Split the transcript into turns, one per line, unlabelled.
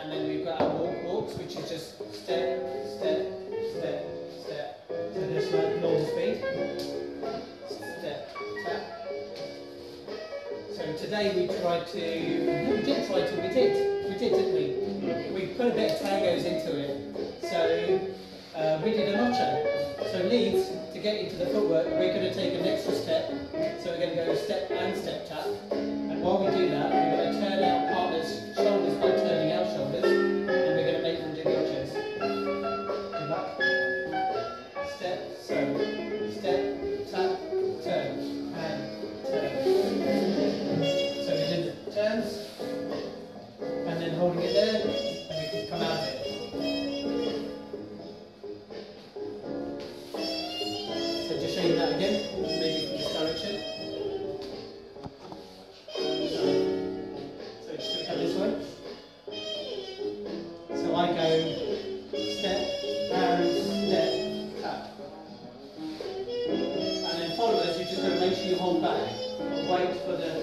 And then we've got our walk walks, which is just step, step, step, step. Just like normal speed. Step, tap. So today we tried to, we did try to, we did, we did, didn't we? We put a bit of tangos into it. So uh, we did an ocho. So leads, to get into the footwork, we're going to take an extra step. So we're going to go step and step tap. And while we do Step, so, step, tap, turn, and turn. So we did the turns, and then holding it there, and we can come out of it. So just show you that again, Hold home bag. Wait for the